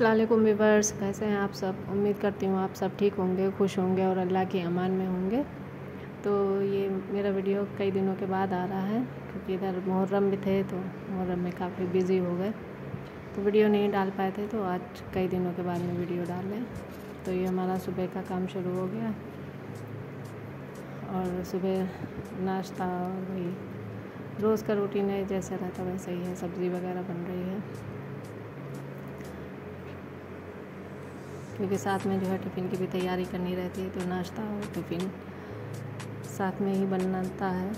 वालेकुम वीवर्स कैसे हैं आप सब? उम्मीद करती हूँ आप सब ठीक होंगे, खुश होंगे और अल्लाह की अमान में होंगे। तो ये मेरा वीडियो कई दिनों के बाद आ रहा है, क्योंकि इधर मुहर्रम भी थे तो मुहर्रम में काफ़ी बिज़ी हो गए। तो वीडियो नहीं डाल पाए थे तो आज कई दिनों के बाद में वीडियो डाल तो ये हमारा सुबह का काम शुरू हो गया। और सुबह नाश्ता और रोज़ का रूटीन है, जैसे रहता वैसे ही है, सब्ज़ी वगैरह बन रही है। क्योंकि साथ में जो है टिफ़िन की भी तैयारी करनी रहती है तो नाश्ता और टिफ़िन साथ में ही बनता है।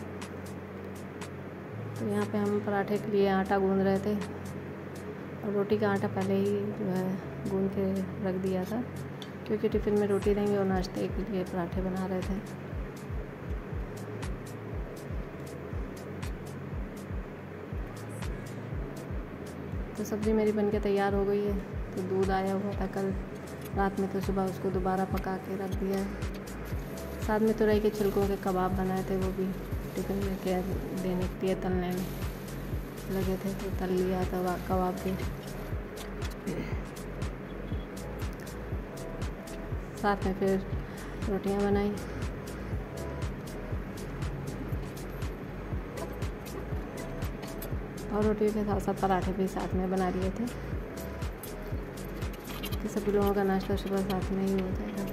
तो यहाँ पे हम पराठे के लिए आटा गूंद रहे थे। और रोटी का आटा पहले ही जो है गूंद के रख दिया था, क्योंकि टिफ़िन में रोटी देंगे और नाश्ते के लिए पराठे बना रहे थे। तो सब्ज़ी मेरी बन के तैयार हो गई है तो दूध आया हुआ था कल। रात में तो सुबह उसको दोबारा पका के रख दिया। साथ में तुरई के छिलकों के कबाब बनाए थे, वो भी टिफ़िन में क्या देने के लिए तलने में। लगे थे तो तल लिया था कबाब भी। साथ में फिर रोटियाँ बनाई। और रोटियों के साथ साथ पराठे भी साथ में बना लिए थे। कि सभी लोगों का नाश्ता सुबह साथ में ही हो जाएगा।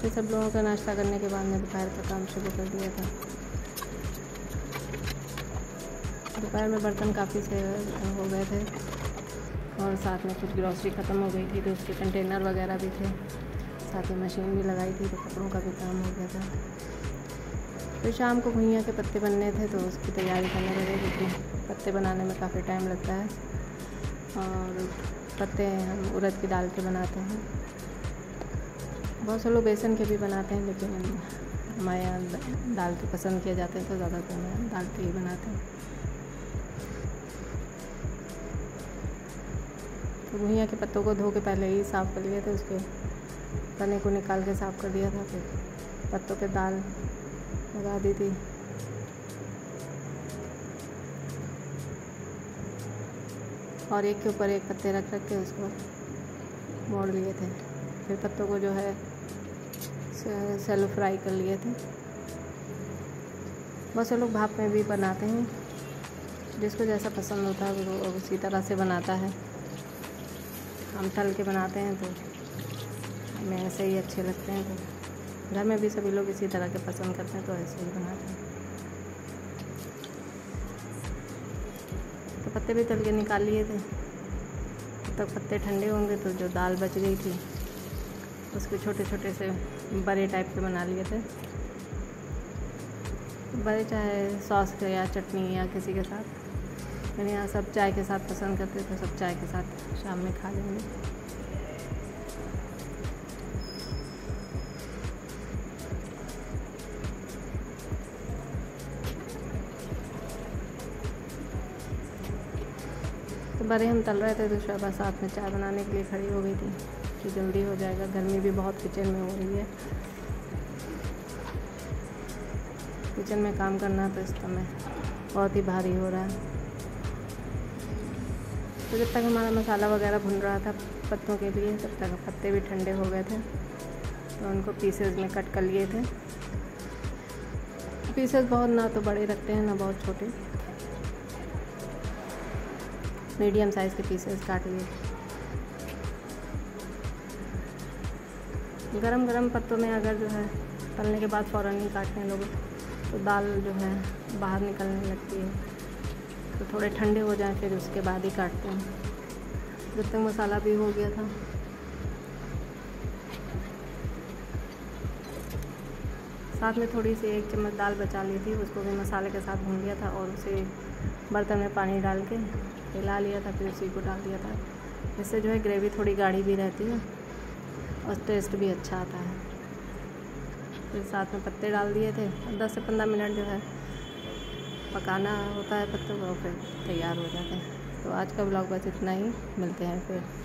फिर सब लोगों का नाश्ता करने के बाद मैं दोपहर का काम शुरू कर दिया था। दोपहर में बर्तन काफ़ी से हो गए थे और साथ में कुछ ग्रॉसरी ख़त्म हो गई थी तो उसके कंटेनर वगैरह भी थे। साथ में मशीन भी लगाई थी तो कपड़ों का भी काम हो गया था। फिर शाम को भुइयाँ के पत्ते बनने थे तो उसकी तैयारी करने लगे क्योंकि पत्ते बनाने में काफ़ी टाइम लगता है। और पत्ते हम उड़द की दाल के बनाते हैं। बहुत से लोग बेसन के भी बनाते हैं, लेकिन हमारे यहाँ दाल के पसंद किए जाते हैं तो ज़्यादातर हम दाल के ही बनाते हैं। तो भुइयाँ के पत्तों को धो के पहले ही साफ़ कर लिए थे, उसके तने को निकाल के साफ़ कर दिया था, फिर पत्तों पे दाल लगा दी थी। और एक के ऊपर एक पत्ते रख रख के उसको मोड़ लिए थे। फिर पत्तों को जो है सेलो फ्राई कर लिए थे। बहुत से लोग भाप में भी बनाते हैं। जिसको जैसा पसंद होता है, वो उसी तरह से बनाता है। हम तल के बनाते हैं तो हमें ऐसे ही अच्छे लगते हैं तो। घर में भी सभी लोग इसी तरह के पसंद करते हैं तो ऐसे ही बनाते हैं। पत्ते भी तल के निकाल लिए थे। तब तक पत्ते ठंडे होंगे तो जो दाल बच गई थी, उसके छोटे छोटे से बड़े टाइप के बना लिए थे। बड़े चाहे सॉस के या चटनी या किसी के साथ। मेरे यहाँ सब चाय के साथ पसंद करते थे सब चाय के साथ शाम में खा लेंगे। बड़े हम तल रहे थे तो शोभा साथ में चाय बनाने के लिए खड़ी हो गई थी, कि जल्दी हो जाएगा। गर्मी भी बहुत किचन में हो रही है। किचन में काम करना तो इस समय बहुत ही भारी हो रहा है। तो जब तक हमारा मसाला वगैरह भुन रहा था पत्तों के लिए, तब तक पत्ते भी ठंडे हो गए थे। तो उनको पीसेज में कट कर लिए थे। पीसेस बहुत ना तो बड़े रखते हैं, ना बहुत छोटे। मीडियम साइज़ के पीसेस काट लिए। गरम गरम पत्तों में अगर जो है, तलने के बाद फ़ौरन नहीं काटने लोग तो दाल जो है, बाहर निकलने लगती है। तो थोड़े ठंडे हो जाएँ, फिर उसके बाद ही काटते हैं। जब तक मसाला भी हो गया था। साथ में थोड़ी सी एक चम्मच दाल बचा ली थी, उसको भी मसाले के साथ भून लिया था और उसे बर्तन में पानी डाल के हिला लिया था, फिर उसी को डाल दिया था। इससे जो है ग्रेवी थोड़ी गाढ़ी भी रहती है और टेस्ट भी अच्छा आता है। फिर साथ में पत्ते डाल दिए थे। दस से पंद्रह मिनट जो है पकाना होता है पत्ते को, फिर तैयार हो जाते हैं। तो आज का ब्लॉग बस इतना ही। मिलते हैं फिर।